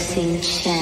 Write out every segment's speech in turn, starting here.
is the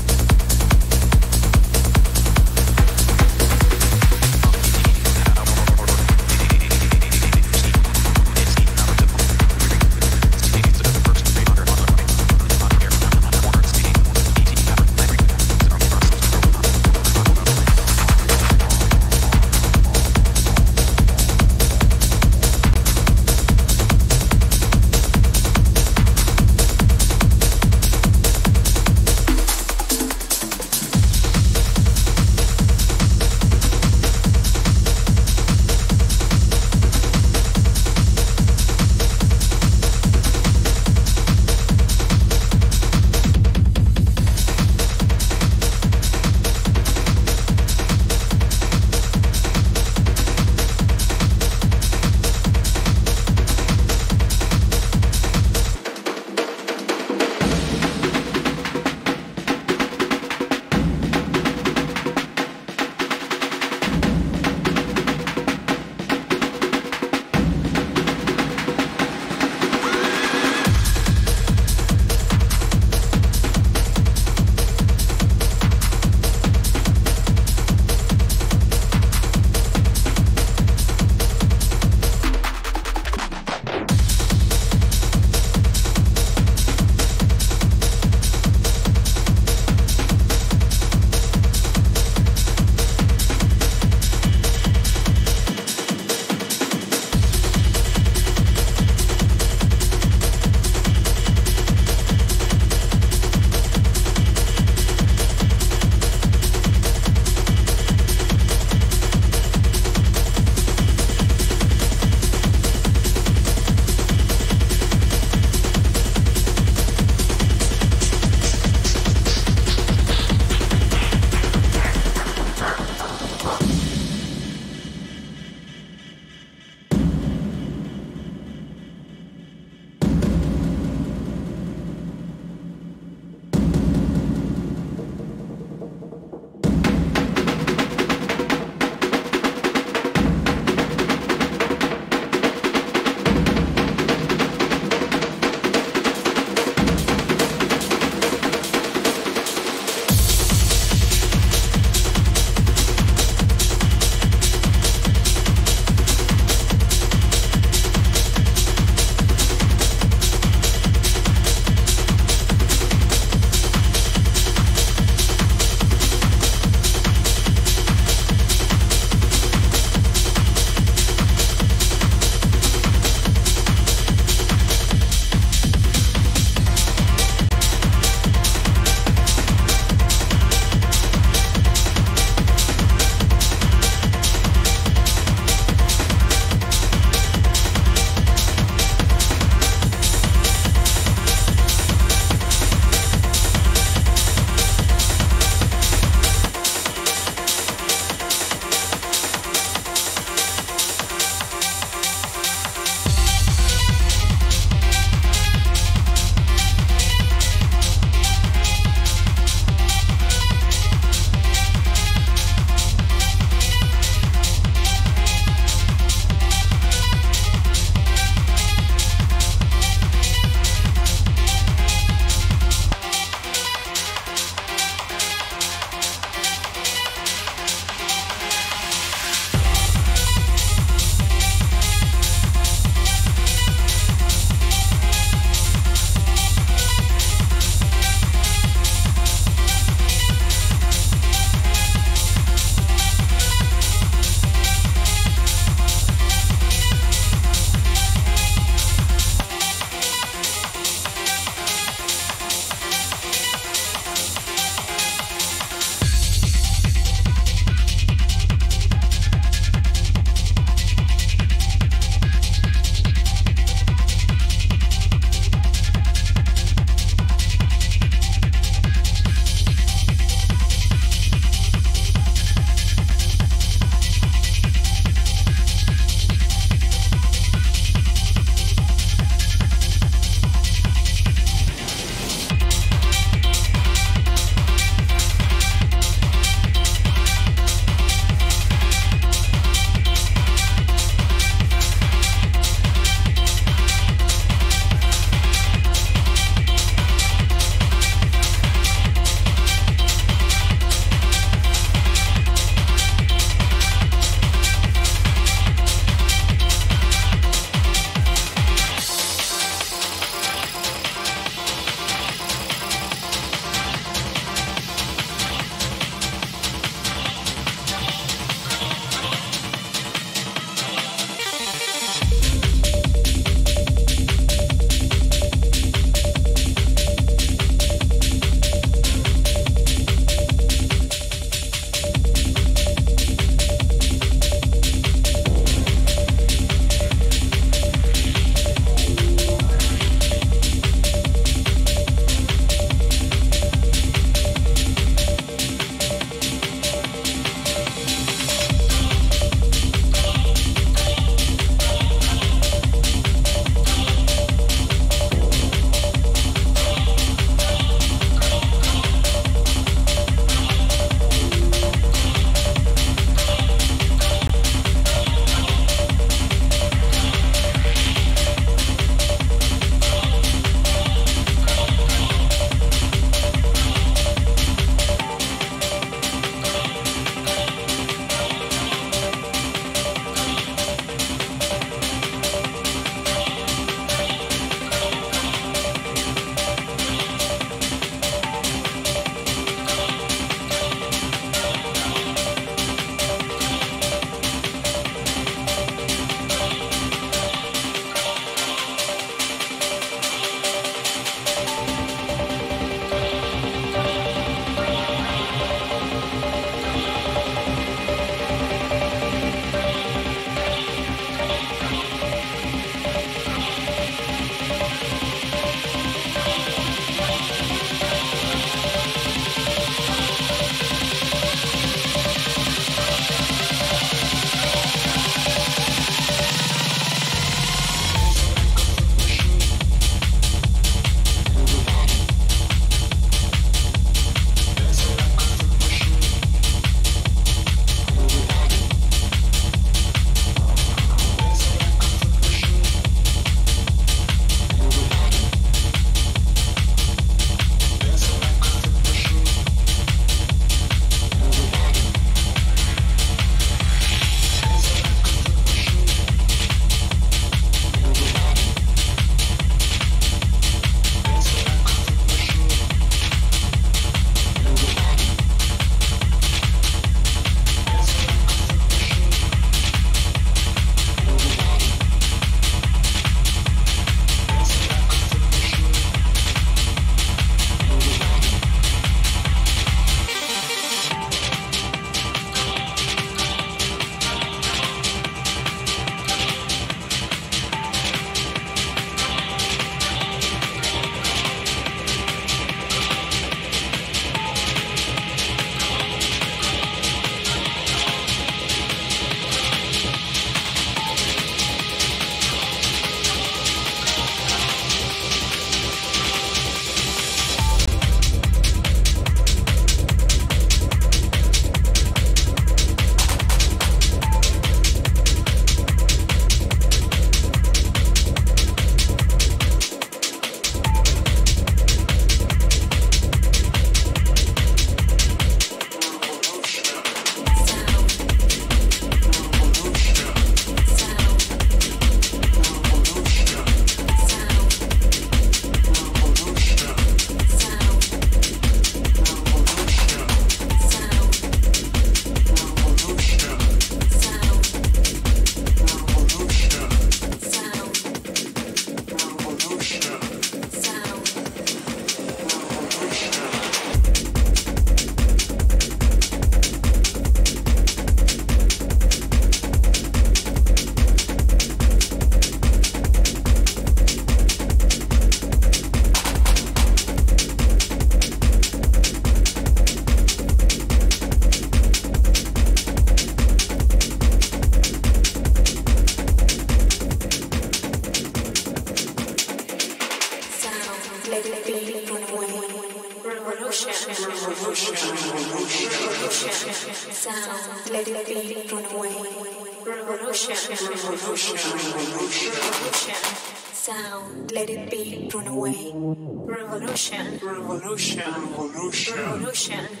revolution,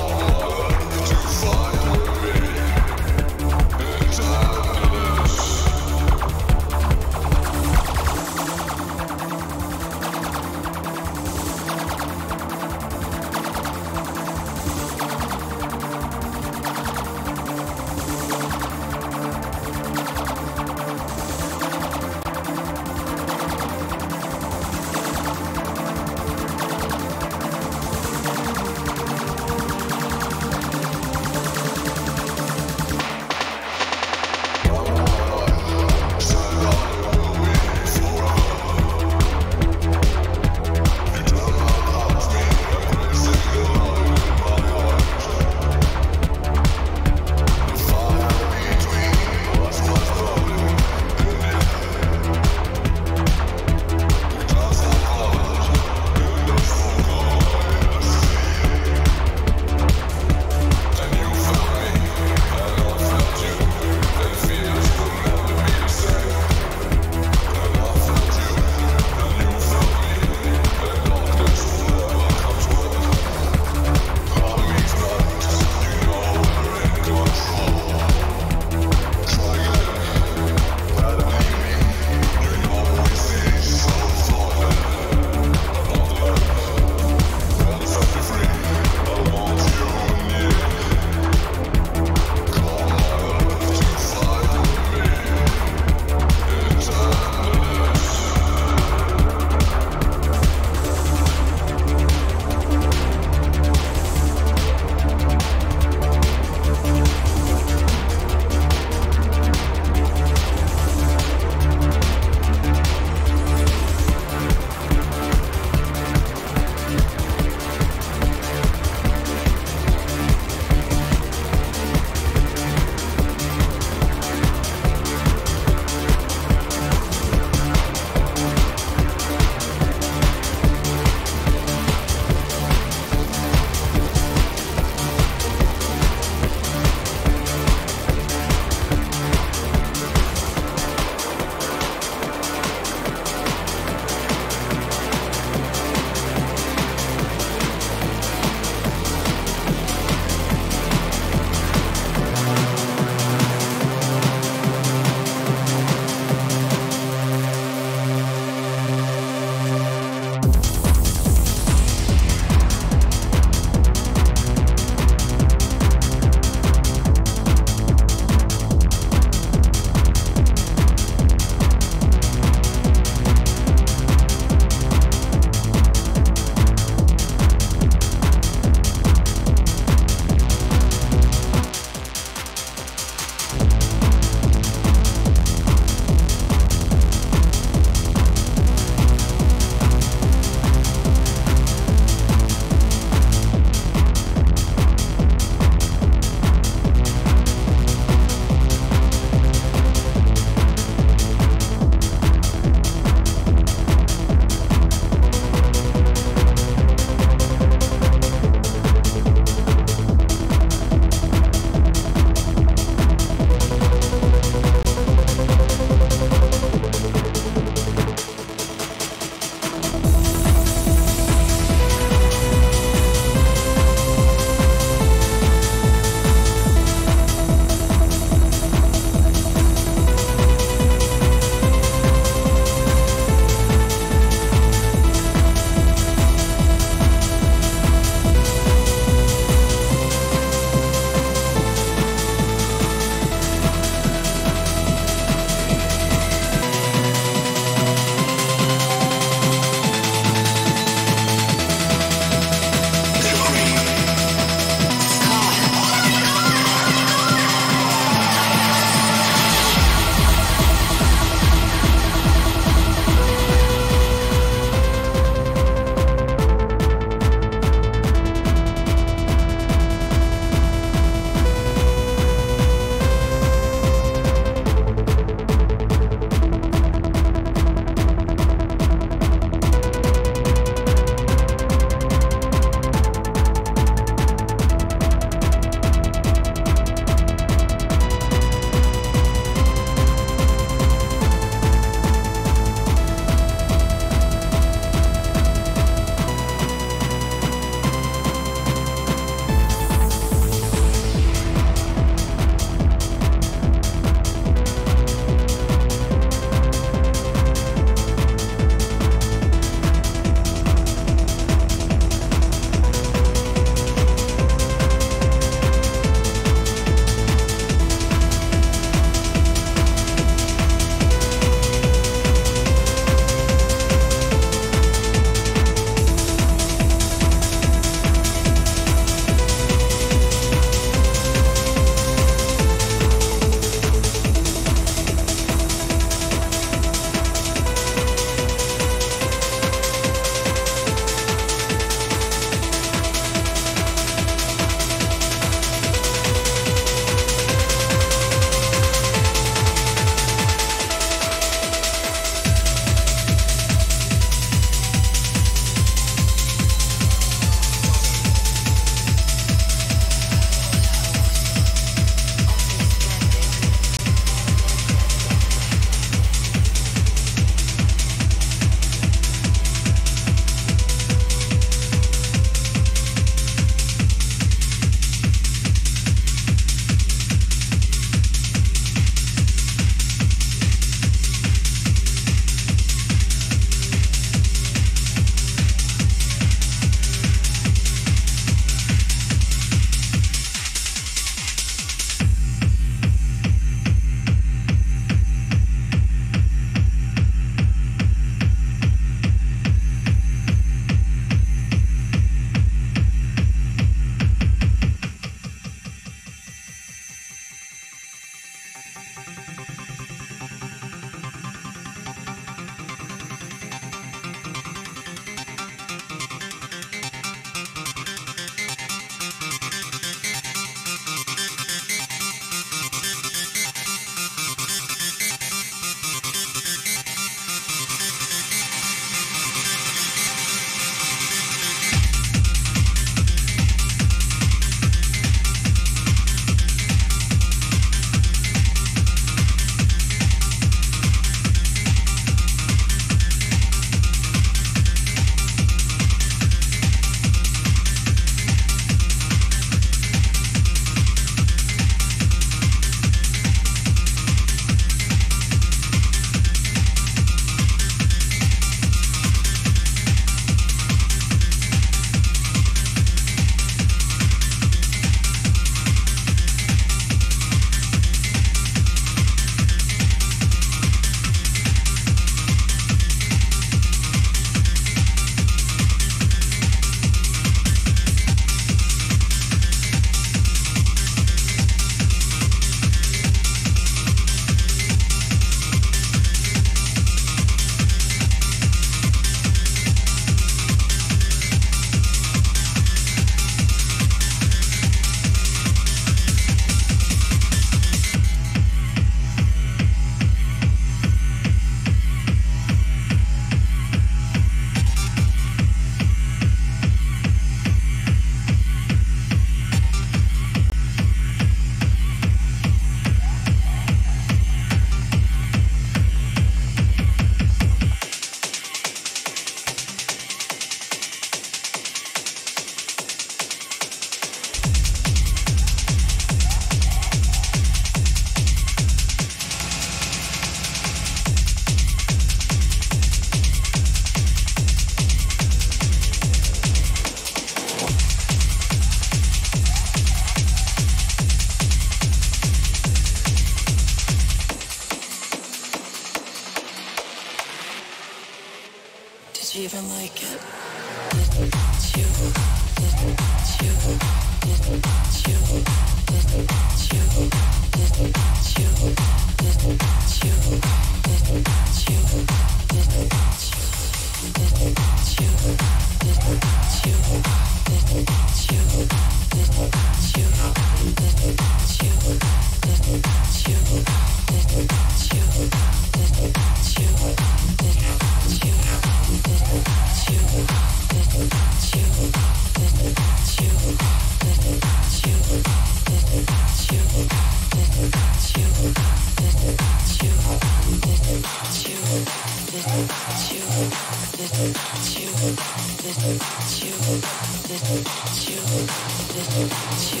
even like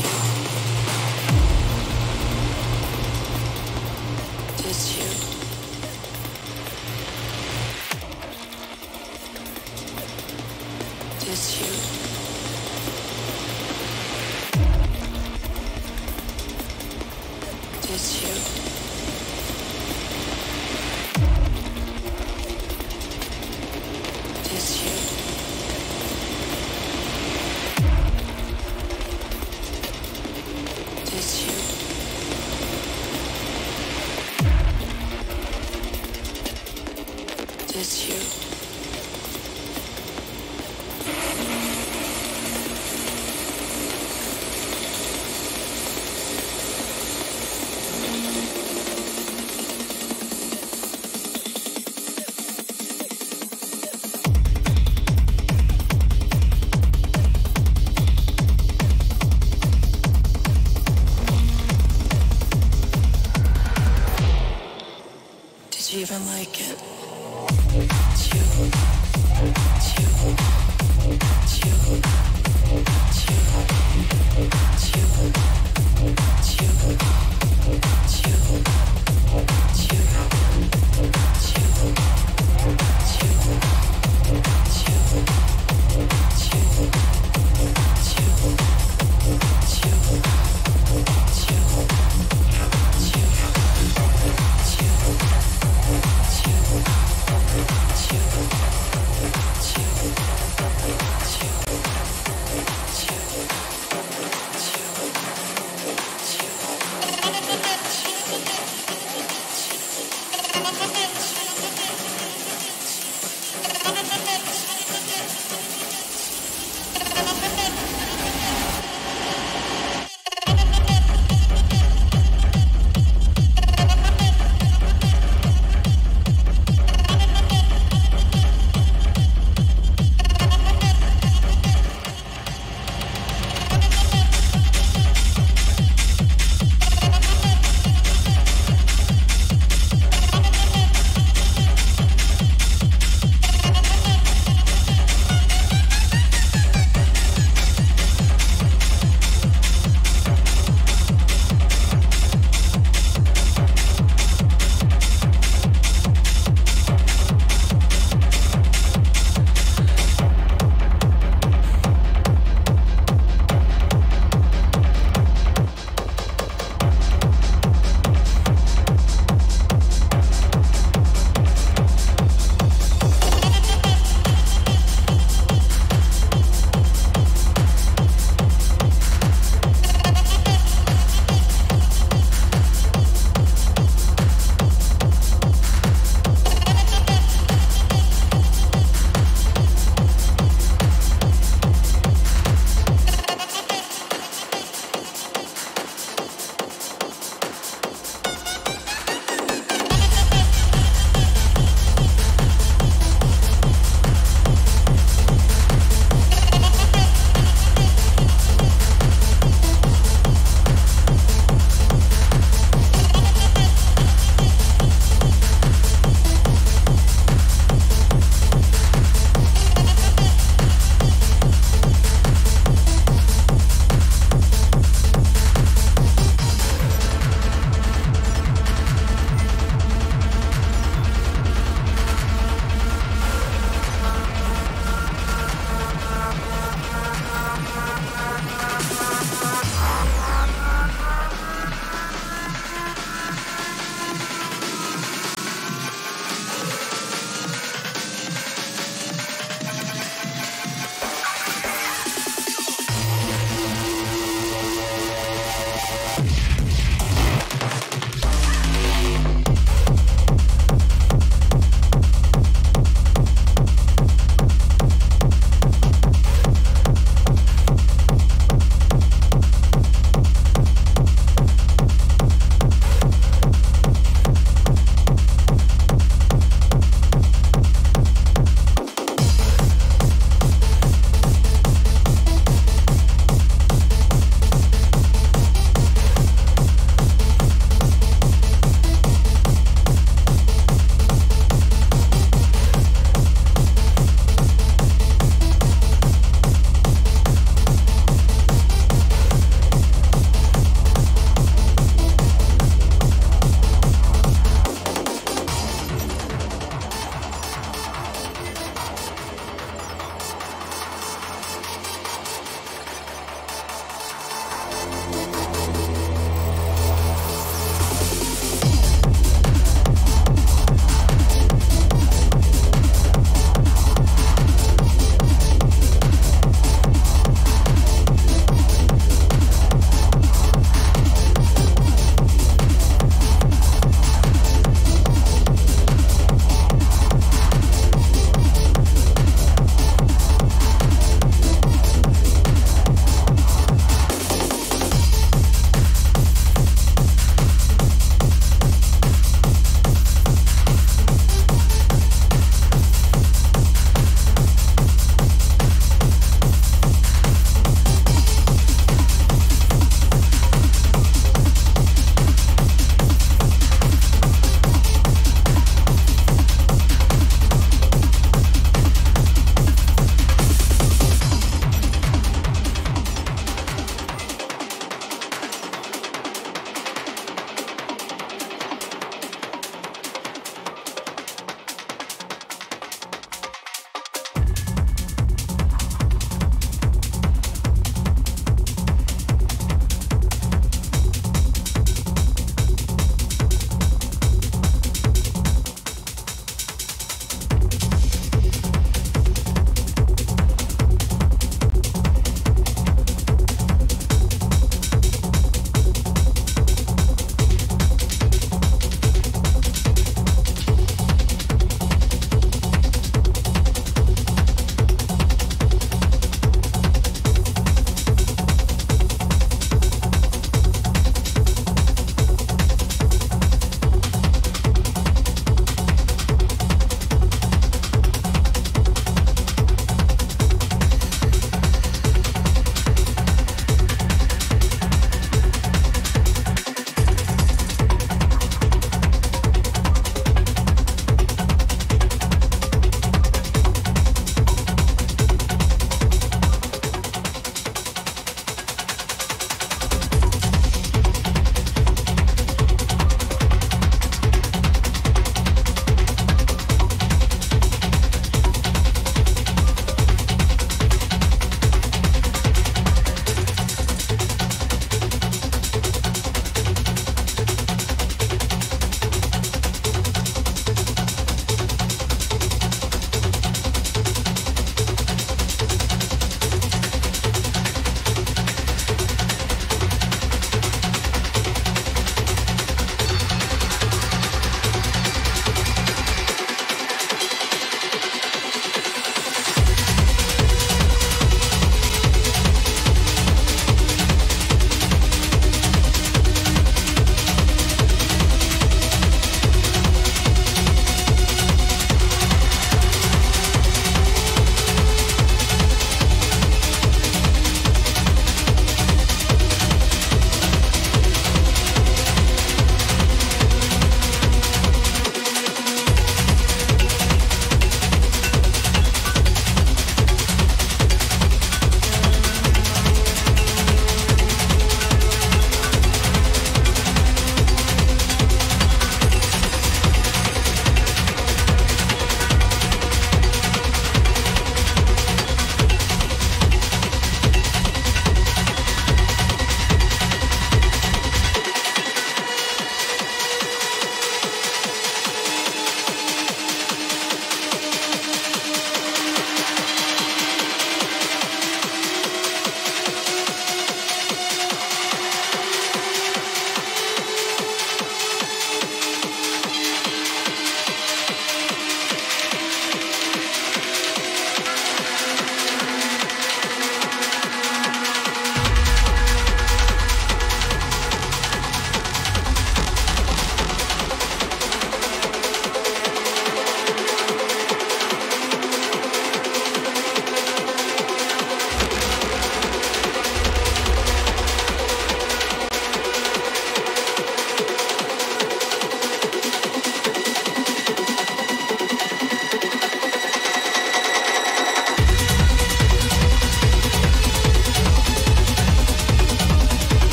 it.